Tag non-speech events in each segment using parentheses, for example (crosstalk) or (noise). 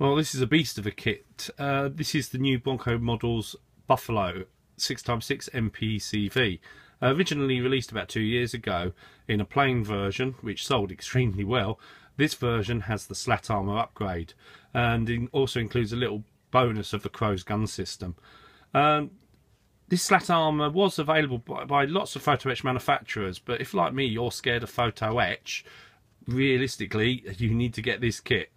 Well, this is a beast of a kit. Uh, this is the new Bronco Models Buffalo 6x6 MPCV. Uh, originally released about two years ago in a plain version, which sold extremely well. This version has the slat armour upgrade and also includes a little bonus of the CROWS gun system. Um, this slat armour was available by, by, lots of photo etch manufacturers, but if like me you're scared of photo etch, realistically you need to get this kit.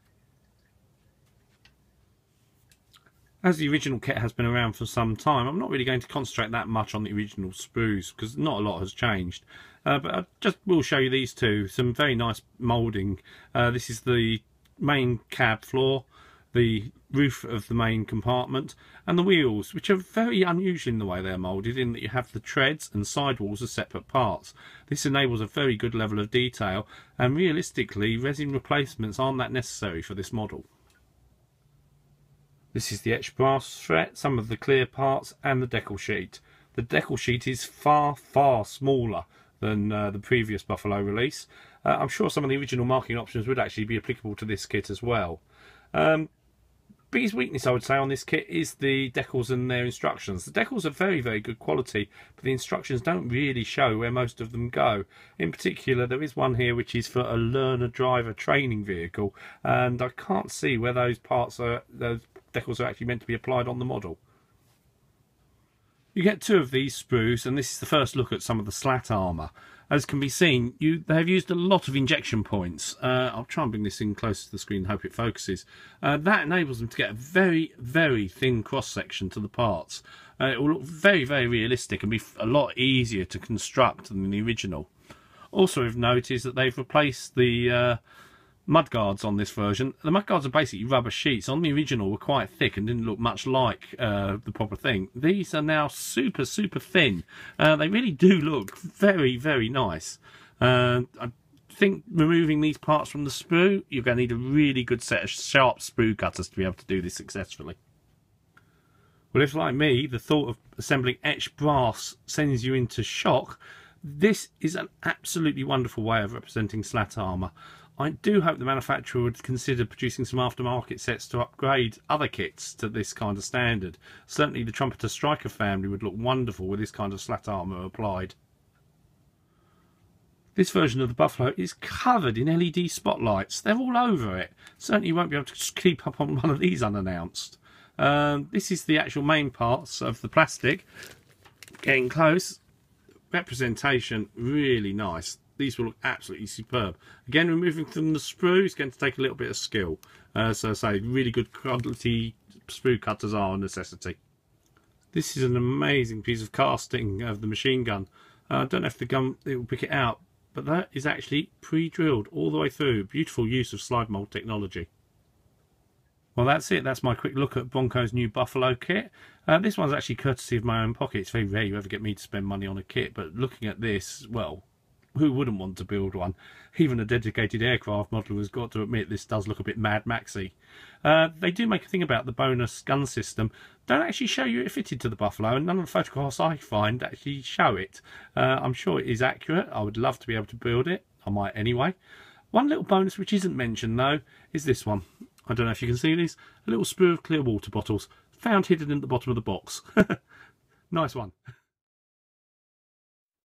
As the original kit has been around for some time, I'm not really going to concentrate that much on the original sprues because not a lot has changed. Uh, but I just will show you these two, some very nice moulding. Uh, this is the main cab floor, the roof of the main compartment, and the wheels, which are very unusual in the way they're moulded, in that you have the treads and sidewalls as separate parts. This enables a very good level of detail, and realistically, resin replacements aren't that necessary for this model. This is the etched brass fret, some of the clear parts and the decal sheet. The decal sheet is far, far smaller than uh, the previous Buffalo release. Uh, I'm sure some of the original marking options would actually be applicable to this kit as well. Um, biggest weakness I would say on this kit is the decals and their instructions. The decals are very, very good quality, but the instructions don't really show where most of them go. In particular, there is one here which is for a learner driver training vehicle, and I can't see where those parts are, those decals are actually meant to be applied on the model. You get two of these sprues, and this is the first look at some of the slat armour. As can be seen, you they have used a lot of injection points. Uh, I'll try and bring this in closer to the screen hope it focuses. Uh, that enables them to get a very, very thin cross-section to the parts. Uh, it will look very, very realistic and be a lot easier to construct than the original. Also note is that they've replaced the uh, mudguards on this version. The mudguards are basically rubber sheets. On the original were quite thick and didn't look much like uh, the proper thing. These are now super, super thin. Uh, they really do look very, very nice. Uh, I think removing these parts from the sprue, you're going to need a really good set of sharp sprue cutters to be able to do this successfully. Well, if like me, the thought of assembling etched brass sends you into shock, this is an absolutely wonderful way of representing slat armour. I do hope the manufacturer would consider producing some aftermarket sets to upgrade other kits to this kind of standard. Certainly the Trumpeter Striker family would look wonderful with this kind of slat armour applied. This version of the Buffalo is covered in LED spotlights. They're all over it. Certainly you won't be able to keep up on one of these unannounced. Um, this is the actual main parts of the plastic. Getting close. Representation really nice these will look absolutely superb. Again, removing from the sprue is going to take a little bit of skill. Uh, so I say, really good quality sprue cutters are a necessity. This is an amazing piece of casting of the machine gun. Uh, I don't know if the gun it will pick it out, but that is actually pre-drilled all the way through. Beautiful use of slide mold technology. Well, that's it. That's my quick look at Bronco's new Buffalo kit. Uh, this one's actually courtesy of my own pocket. It's very rare you ever get me to spend money on a kit, but looking at this, well, who wouldn't want to build one? Even a dedicated aircraft modeler has got to admit this does look a bit Mad Maxy. Uh, they do make a thing about the bonus gun system. Don't actually show you it fitted to the Buffalo, and none of the photographs I find actually show it. Uh, I'm sure it is accurate. I would love to be able to build it. I might anyway. One little bonus which isn't mentioned though is this one. I don't know if you can see these. A little sprue of clear water bottles found hidden in the bottom of the box. (laughs) nice one.